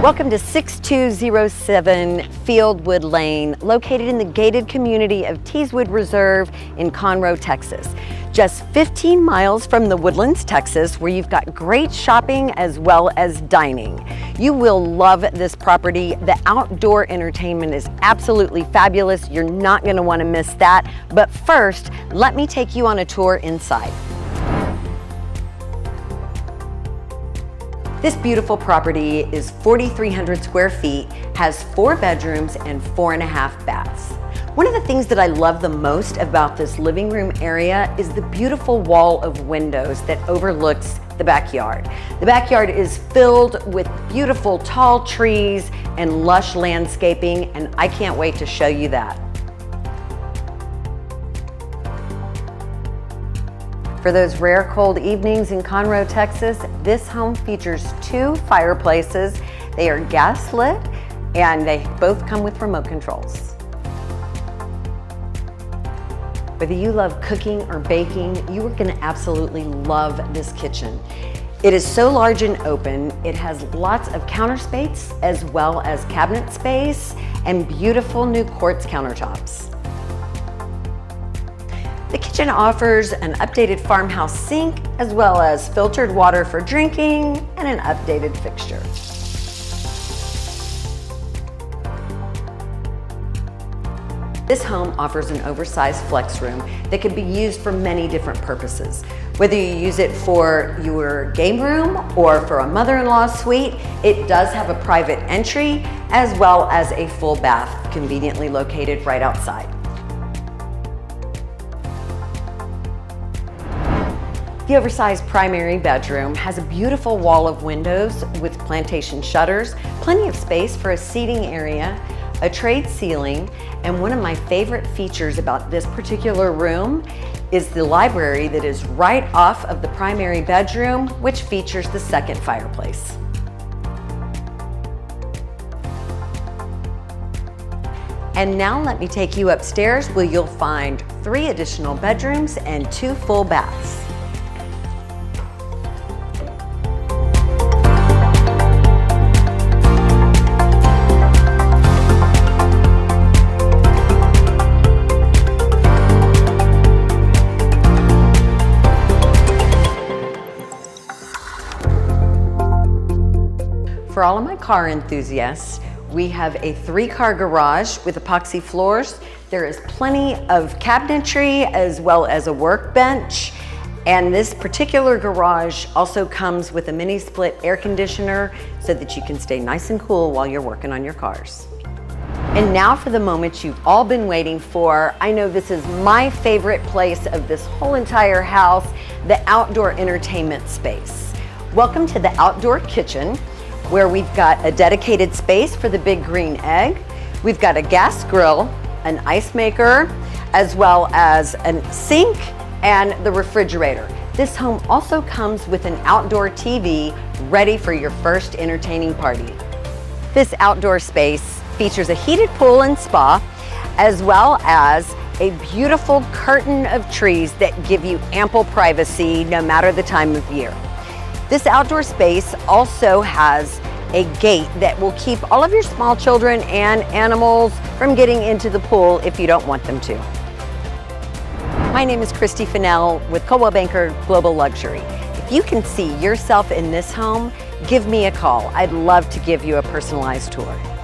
Welcome to 6207 Fieldwood Lane, located in the gated community of Teaswood Reserve in Conroe, Texas. Just 15 miles from the Woodlands, Texas, where you've got great shopping as well as dining. You will love this property. The outdoor entertainment is absolutely fabulous. You're not gonna wanna miss that. But first, let me take you on a tour inside. This beautiful property is 4,300 square feet, has four bedrooms and four and a half baths. One of the things that I love the most about this living room area is the beautiful wall of windows that overlooks the backyard. The backyard is filled with beautiful tall trees and lush landscaping, and I can't wait to show you that. For those rare cold evenings in Conroe, Texas, this home features two fireplaces. They are gas lit and they both come with remote controls. Whether you love cooking or baking, you are gonna absolutely love this kitchen. It is so large and open. It has lots of counter space as well as cabinet space and beautiful new quartz countertops. The kitchen offers an updated farmhouse sink as well as filtered water for drinking and an updated fixture. This home offers an oversized flex room that can be used for many different purposes. Whether you use it for your game room or for a mother-in-law suite, it does have a private entry as well as a full bath conveniently located right outside. The oversized primary bedroom has a beautiful wall of windows with plantation shutters, plenty of space for a seating area, a tray ceiling, and one of my favorite features about this particular room is the library that is right off of the primary bedroom, which features the second fireplace. And now let me take you upstairs where you'll find three additional bedrooms and two full baths. For all of my car enthusiasts, we have a three car garage with epoxy floors. There is plenty of cabinetry as well as a workbench. And this particular garage also comes with a mini split air conditioner so that you can stay nice and cool while you're working on your cars. And now for the moment you've all been waiting for. I know this is my favorite place of this whole entire house, the outdoor entertainment space. Welcome to the outdoor kitchen where we've got a dedicated space for the big green egg. We've got a gas grill, an ice maker, as well as a sink and the refrigerator. This home also comes with an outdoor TV ready for your first entertaining party. This outdoor space features a heated pool and spa, as well as a beautiful curtain of trees that give you ample privacy no matter the time of year. This outdoor space also has a gate that will keep all of your small children and animals from getting into the pool if you don't want them to. My name is Christi Finnell with Coldwell Banker Global Luxury. If you can see yourself in this home, give me a call. I'd love to give you a personalized tour.